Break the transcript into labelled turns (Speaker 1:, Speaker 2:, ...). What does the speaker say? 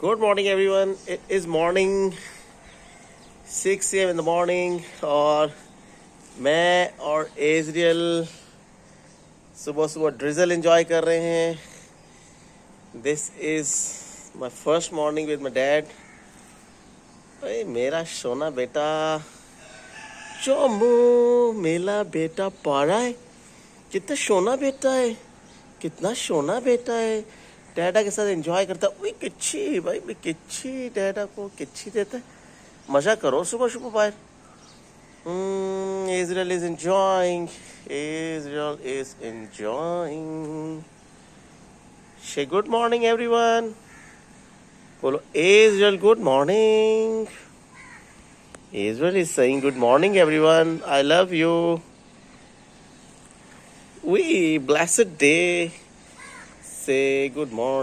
Speaker 1: Good morning everyone it is morning six AM in the morning और मैं और एजरियल सुबह सुबह ड्रिजल एंजॉय कर रहे हैं. This is my first morning with my dad अरे मेरा सोना बेटा चोमू मेरा बेटा पारा है. कितना सोना बेटा है. कितना सोना बेटा है. टाटा के साथ एंजॉय करता है किच्छी भाई भी किच्छी टाटा को किच्छी देता है। मज़ा करो सुबह सुबह बाहर। Israel is enjoying Israel is enjoying शे गुड मॉर्निंग एवरीवन बोलो Israel good morning Israel is saying good morning everyone I love you we blessed day Say good morning.